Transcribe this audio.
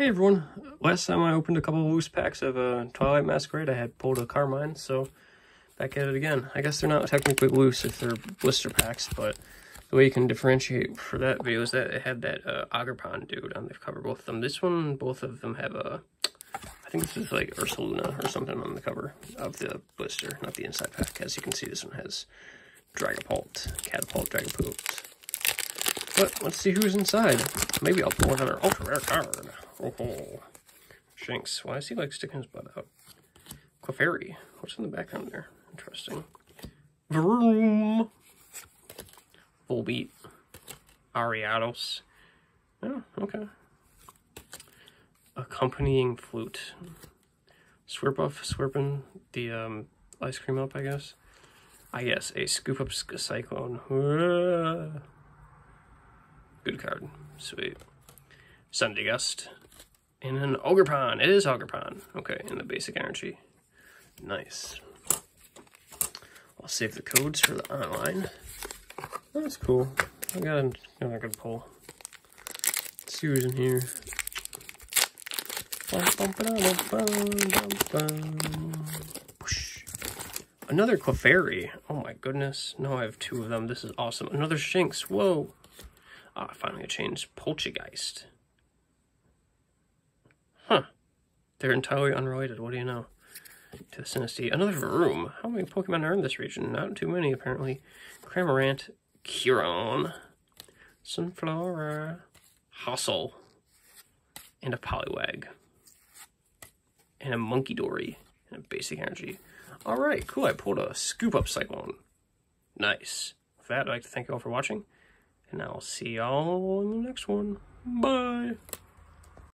Hey everyone, last time I opened a couple loose packs of uh, Twilight Masquerade, I had pulled a Carmine, so back at it again. I guess they're not technically loose if they're blister packs, but the way you can differentiate for that video is that it had that uh, Ogerpon dude on the cover, both of them. This one, both of them have a, I think this is like Ursaluna or something on the cover of the blister, not the inside pack. As you can see, this one has Dragapult, Catapult, Dragapult. But let's see who's inside. Maybe I'll pull another ultra rare card. Oh, oh. Shinx. Why is he like sticking his butt out? Clefairy. What's in the background there? Interesting. Vroom. Volbeat. Ariados. Oh, okay. Accompanying flute. Slurpuff, swirping the um, ice cream up, I guess. I guess a scoop up cyclone. Card. Sweet. Sunday Gust. And an Ogerpon. It is Ogerpon. Okay, in the basic energy. Nice. I'll save the codes for the online. That's cool. I got another good pull. Let's see who's in here. Another Clefairy. Oh my goodness. No, I have two of them. This is awesome. Another Shinx. Whoa. Ah, finally a change. Poltchageist. Huh. They're entirely unrelated. What do you know? To the Sinistea. Another room. How many Pokemon are in this region? Not too many, apparently. Cramorant. Curon. Sunflora. Hassel. And a Poliwag. And a Munkidori. And a Basic Energy. Alright, cool. I pulled a Scoop Up Cyclone. Nice. With that, I'd like to thank you all for watching. And I'll see y'all in the next one. Bye.